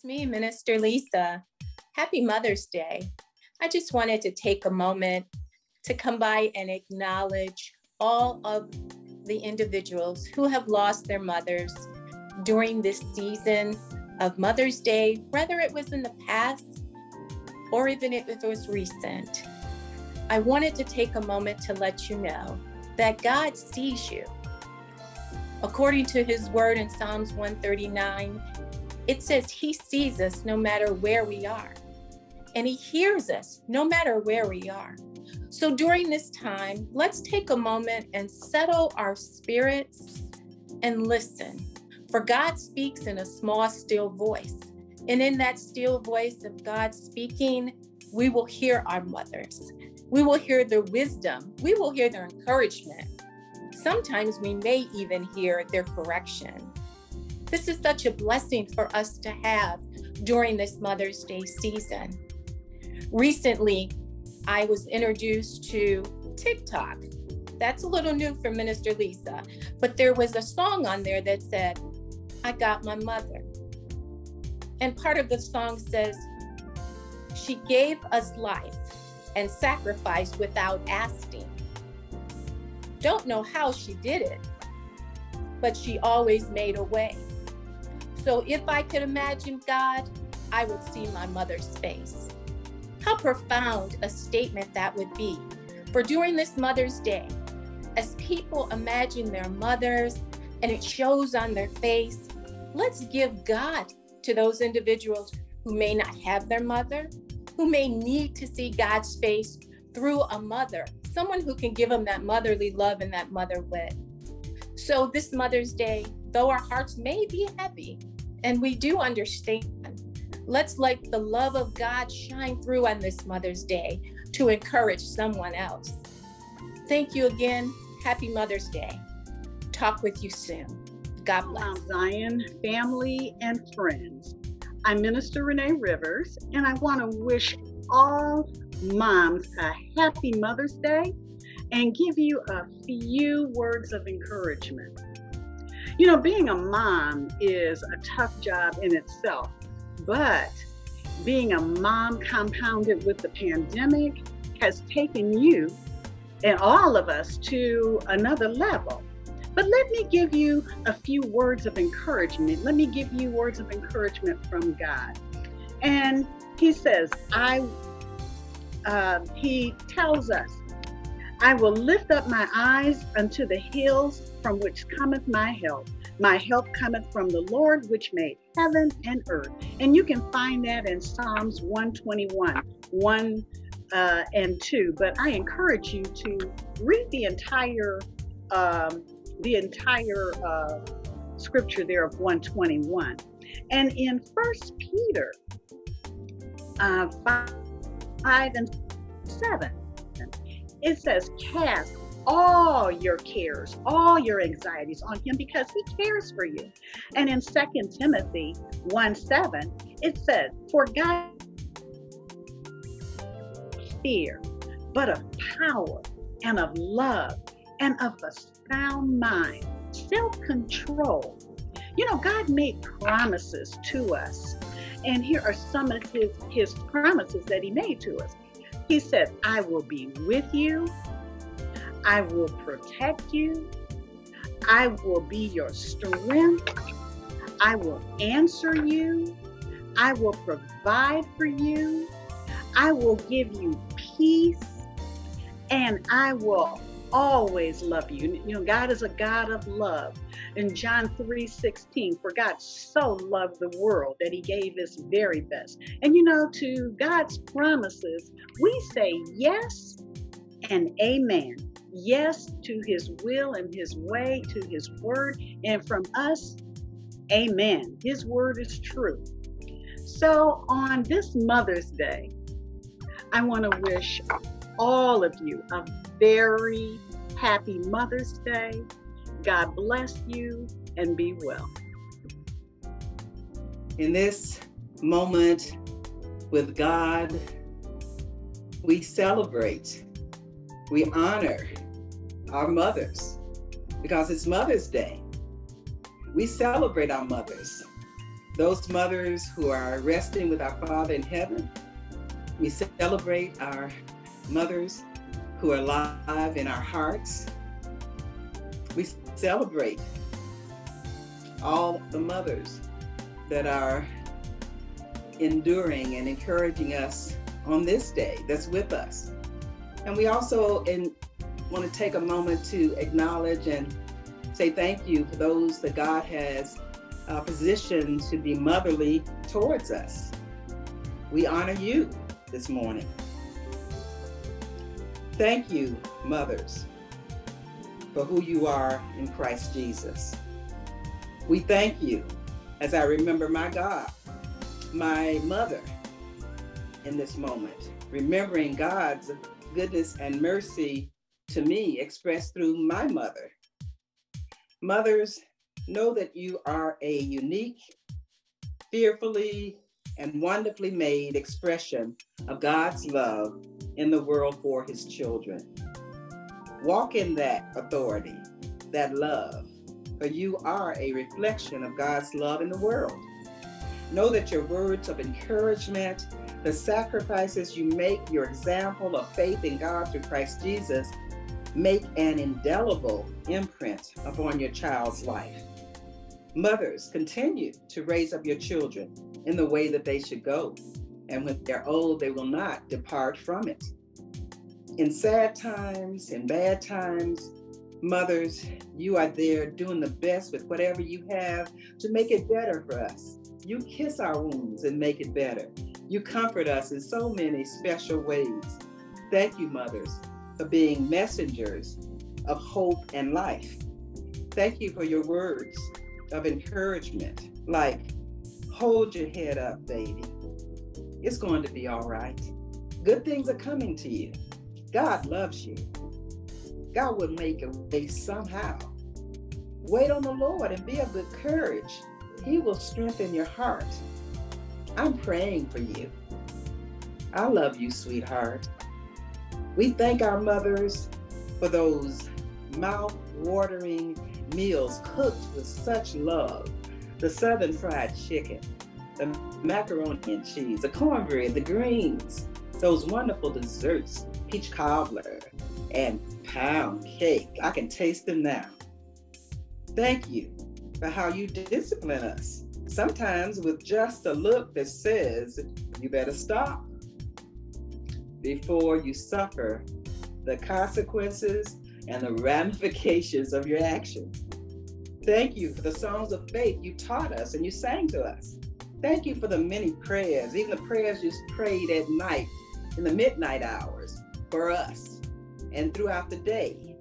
It's me, Minister Lisa. Happy Mother's Day. I just wanted to take a moment to come by and acknowledge all of the individuals who have lost their mothers during this season of Mother's Day, whether it was in the past or even if it was recent. I wanted to take a moment to let you know that God sees you. According to his word in Psalms 139, it says he sees us no matter where we are, and he hears us no matter where we are. So during this time, let's take a moment and settle our spirits and listen. For God speaks in a small, still voice. And in that still voice of God speaking, we will hear our mothers. We will hear their wisdom. We will hear their encouragement. Sometimes we may even hear their correction. This is such a blessing for us to have during this Mother's Day season. Recently, I was introduced to TikTok. That's a little new for Minister Lisa, but there was a song on there that said, I got my mother. And part of the song says, She gave us life and sacrificed without asking. Don't know how she did it, but she always made a way. So if I could imagine God, I would see my mother's face. How profound a statement that would be. For during this Mother's Day, as people imagine their mothers and it shows on their face, let's give God to those individuals who may not have their mother, who may need to see God's face through a mother, someone who can give them that motherly love and that mother wit. So, this Mother's Day, though our hearts may be heavy, and we do understand, let's let the love of God shine through on this Mother's Day to encourage someone else. Thank you again. Happy Mother's Day. Talk with you soon. God bless. Zion family and friends. I'm Minister Renee Rivers, and I want to wish all moms a happy Mother's Day and give you a few words of encouragement. You know, being a mom is a tough job in itself, but being a mom compounded with the pandemic has taken you and all of us to another level. But let me give you a few words of encouragement. Let me give you words of encouragement from God. And He says, I, uh, He tells us, I will lift up my eyes unto the hills from which cometh my help. My help cometh from the Lord, which made heaven and earth. And you can find that in Psalms 121, 1 uh, and 2. But I encourage you to read the entire um, the entire uh, scripture there of 121. And in First Peter uh, 5, 5 and 7, it says, Cast all your cares, all your anxieties on him because he cares for you. And in 2 Timothy 1 7, it says, For God fear, but of power and of love and of a sound mind, self control. You know, God made promises to us. And here are some of his, his promises that he made to us. He said, I will be with you. I will protect you. I will be your strength. I will answer you. I will provide for you. I will give you peace. And I will always love you. You know, God is a God of love. In John 3 16, for God so loved the world that he gave his very best. And you know, to God's promises, we say yes and amen. Yes to his will and his way, to his word. And from us, amen. His word is true. So on this Mother's Day, I want to wish all of you a very happy Mother's Day. God bless you and be well. In this moment with God, we celebrate, we honor our mothers because it's Mother's Day. We celebrate our mothers. those mothers who are resting with our Father in heaven. We celebrate our mothers who are alive in our hearts. We celebrate all the mothers that are enduring and encouraging us on this day that's with us. And we also in, want to take a moment to acknowledge and say thank you for those that God has uh, positioned to be motherly towards us. We honor you this morning. Thank you, mothers, for who you are in Christ Jesus. We thank you as I remember my God, my mother in this moment, remembering God's goodness and mercy to me expressed through my mother. Mothers, know that you are a unique, fearfully, and wonderfully made expression of God's love in the world for his children. Walk in that authority, that love, for you are a reflection of God's love in the world. Know that your words of encouragement, the sacrifices you make, your example of faith in God through Christ Jesus, make an indelible imprint upon your child's life. Mothers, continue to raise up your children in the way that they should go. And when they're old, they will not depart from it. In sad times, in bad times, mothers, you are there doing the best with whatever you have to make it better for us. You kiss our wounds and make it better. You comfort us in so many special ways. Thank you, mothers, for being messengers of hope and life. Thank you for your words of encouragement, like, hold your head up, baby. It's going to be all right. Good things are coming to you. God loves you. God will make a way somehow. Wait on the Lord and be of good courage. He will strengthen your heart. I'm praying for you. I love you, sweetheart. We thank our mothers for those mouth watering meals cooked with such love. The southern fried chicken, the macaroni and cheese, the cornbread, the greens, those wonderful desserts, peach cobbler, and pound cake. I can taste them now. Thank you for how you discipline us, sometimes with just a look that says, you better stop before you suffer the consequences and the ramifications of your actions. Thank you for the songs of faith you taught us and you sang to us. Thank you for the many prayers, even the prayers you prayed at night in the midnight hours for us and throughout the day.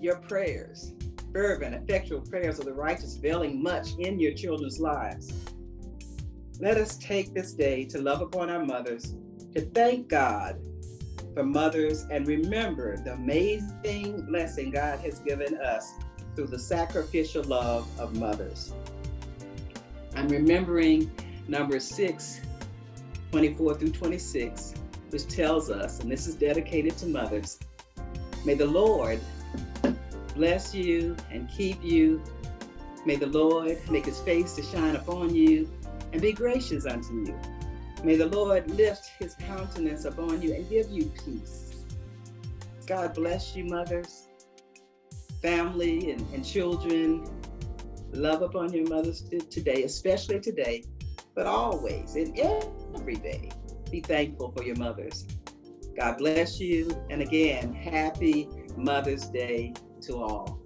Your prayers, fervent, effectual prayers of the righteous, availing much in your children's lives. Let us take this day to love upon our mothers, to thank God for mothers and remember the amazing blessing God has given us through the sacrificial love of mothers. I'm remembering number 6, 24 through 26, which tells us, and this is dedicated to mothers, may the Lord bless you and keep you. May the Lord make his face to shine upon you and be gracious unto you. May the Lord lift his countenance upon you and give you peace. God bless you, mothers, family, and, and children. Love upon your mothers today, especially today, but always and every day. Be thankful for your mothers. God bless you. And again, happy Mother's Day to all.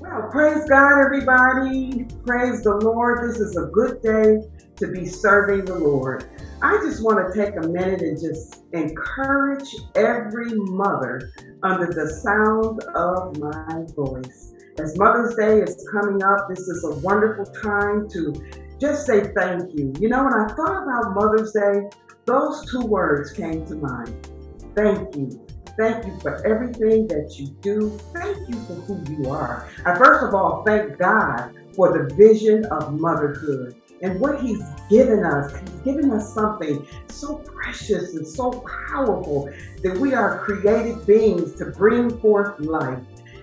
Well, praise God, everybody. Praise the Lord. This is a good day to be serving the Lord. I just want to take a minute and just encourage every mother under the sound of my voice. As Mother's Day is coming up, this is a wonderful time to just say thank you. You know, when I thought about Mother's Day, those two words came to mind. Thank you. Thank you for everything that you do. Thank you for who you are. I first of all thank God for the vision of motherhood and what He's given us. He's given us something so precious and so powerful that we are created beings to bring forth life.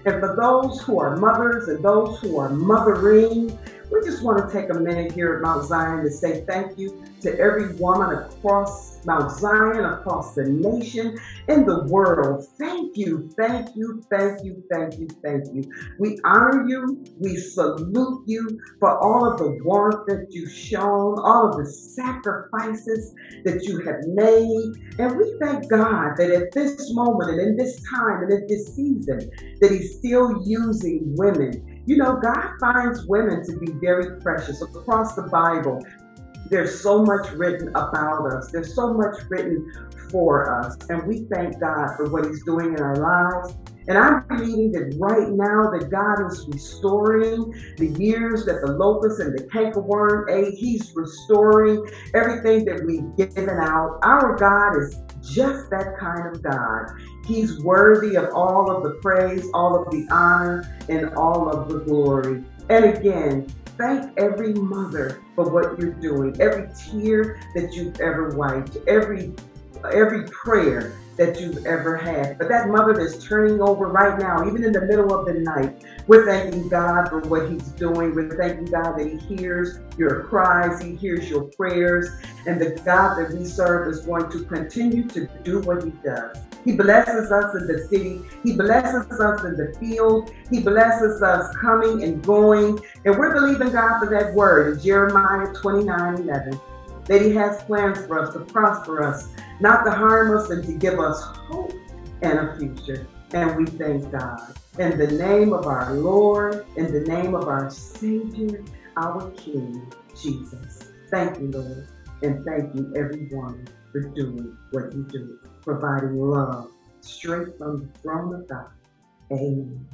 And for those who are mothers and those who are mothering, We just want to take a minute here at Mount Zion to say thank you to every woman across Mount Zion, across the nation, in the world. Thank you, thank you, thank you, thank you, thank you. We honor you. We salute you for all of the warmth that you've shown, all of the sacrifices that you have made. And we thank God that at this moment and in this time and in this season, that He's still using women. You know, God finds women to be very precious across the Bible. There's so much written about us. There's so much written for us. And we thank God for what He's doing in our lives. And I'm believing that right now that God is restoring the years that the locust and the cankerworm ate. He's restoring everything that we've given out. Our God is just that kind of God. He's worthy of all of the praise, all of the honor, and all of the glory. And again, thank every mother for what you're doing, every tear that you've ever wiped, every every prayer that you've ever had. But that mother that's turning over right now, even in the middle of the night, we're thanking God for what He's doing. We're thanking God that He hears your cries, He hears your prayers, and the God that we serve is going to continue to do what He does. He blesses us in the city. He blesses us in the field. He blesses us coming and going. And we're believing God for that word in Jeremiah 29 11 that He has plans for us to prosper us, not to harm us, and to give us hope and a future. And we thank God. In the name of our Lord, in the name of our Savior, our King, Jesus. Thank you, Lord. And thank you, everyone, for doing what you do, providing love straight from the throne of God. Amen.